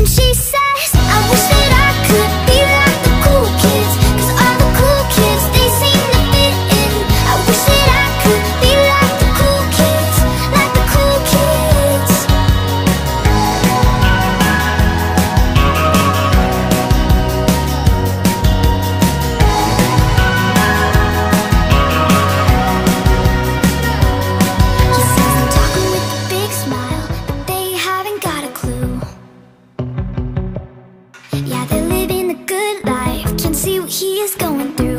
And she said He is going through.